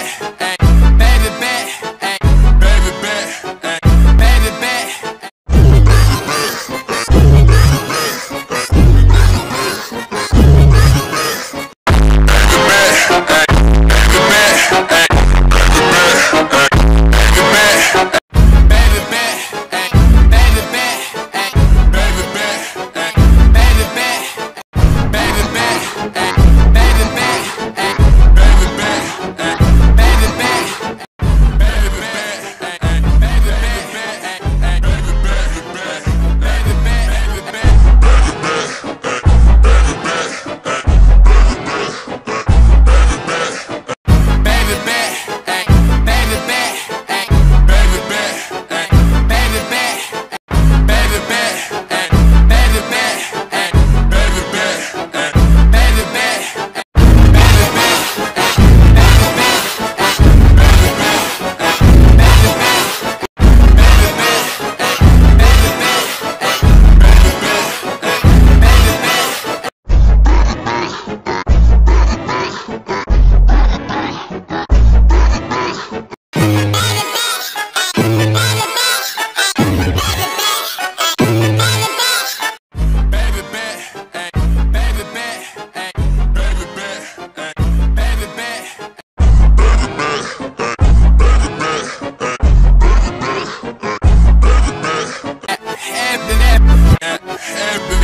Ay. Every